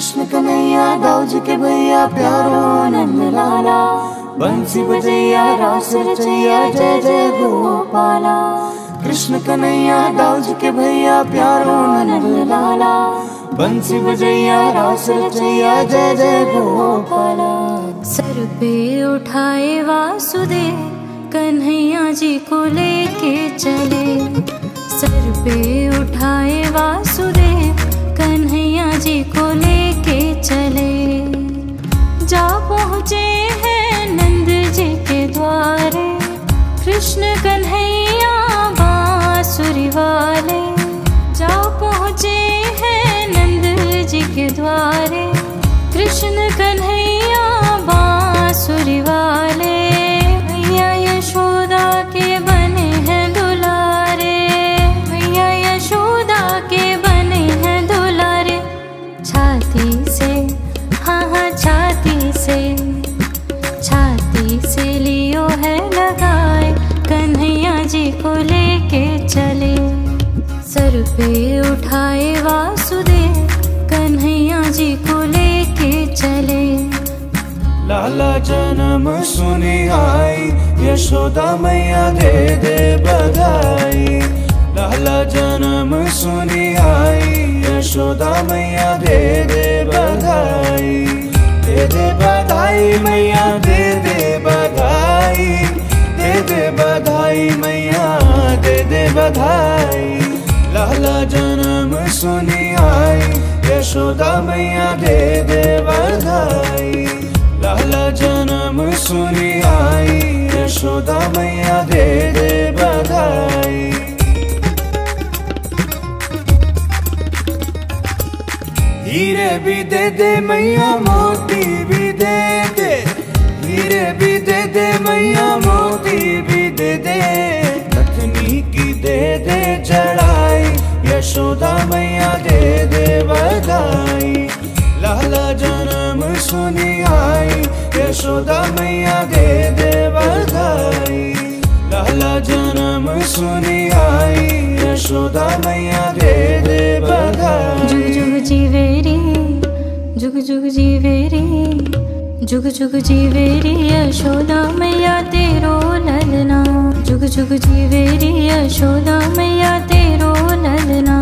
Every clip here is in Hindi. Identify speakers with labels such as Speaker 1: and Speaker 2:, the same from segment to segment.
Speaker 1: कृष्ण कन्हैया दाऊज के भैया, प्यारो नंद लाला। बंसी बजैया, रास रचैया, जय जय गोपाला। कृष्ण कन्हैया दाऊज के भैया, प्यारो नंद लाला। बंसी बजैया, रास रचैया, जय जय गोपाला।
Speaker 2: सर पे उठाए वासुदेव, कन्हैया जी को लेके चले। सर पे उठाए वासुदेव द्वारे, कृष्ण कन्हैया बांसुरी वाले, भैया यशोदा के बने हैं दुलारे, भैया यशोदा के बने हैं दुलारे। छाती से हाँ हाँ छाती से छाती से लियो है लगाए, कन्हैया जी को लेके चले। सर पे उठाए वासुदेव जी को लेके चले।
Speaker 1: लाला जन्म सुनी आई, यशोदा मैया दे दे बधाई। लाला जन्म सुनी आई, यशोदा मैया दे दे बधाई। दे दे बधाई मैया, दे दे बधाई। दे दे बधाई मैया, दे दे बधाई। यशोदा मैया दे दे बधाई। लाला जन्म सुनी आई यशोदा मैया दे दे बधाई। हीरे भी दे दे मैया मोती भी दे दे। हीरे भी दे दे मैया सुनी आई, यशोदा मैया दे दे बधाई। लाला जन्म सुनी आई, यशोदा मैया दे दे बधाई।
Speaker 2: जुग जुग जीवेरी जुग जुग जीवेरी जुग जुग जीवेरी यशोदा मैया तेरो ललना जुग जुग जीवेरी यशोदा मैया तेरो ललना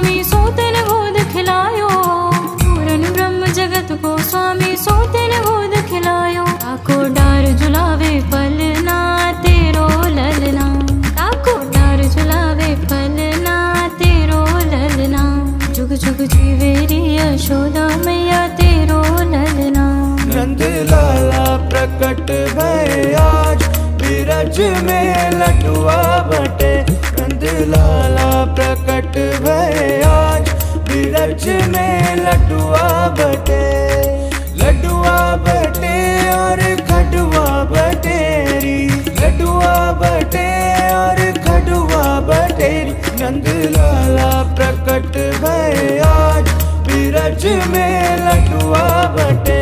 Speaker 2: स्वामी सोतन गोद खिलायो। पूरन ब्रह्म जगत को स्वामी सोतन गोद खिलायो। काको डार झुलावे पलना तेरो ललना काको डार झुलावे पलना तेरो ललना जुग जुग जीवेरी यशोदा मैया, तेरो ललना
Speaker 1: नंद लाला प्रकट भय आज बिरज में लटुआ बटे। नंद लाला प्रकट भय आज। बिरज में लटुआ बटे, लडुआ बटे और खडुआ बटेरी। लडुआ बटे और खडुआ बटेरी। नंद लाला प्रकट भय आज। बिरज में लटुआ बटे।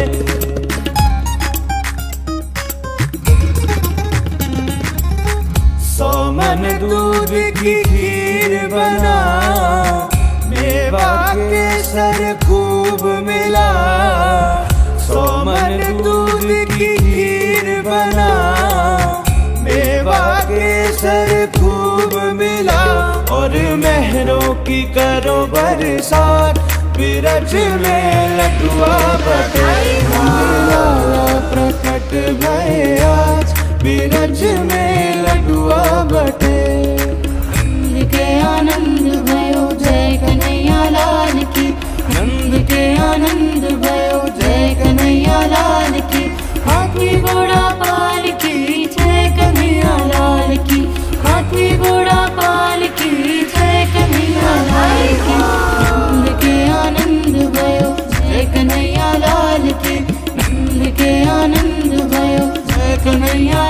Speaker 1: सौ मन दूध की बना मेवा के सर खूब मिला। सौ मन दूध की खीर बना। मेवा केसर खूब मिला। और मेहरों की करो बरसात। बिरज में लटुआ बटे
Speaker 2: कन्हैया लाल की, हाथी घोड़ा पाल की, जय लाल की, हाथी घोड़ा पाल की, जय लाल की। नंद के आनंद भयो, जय लाल की। नंद के आनंद भयो, जय कन्हैया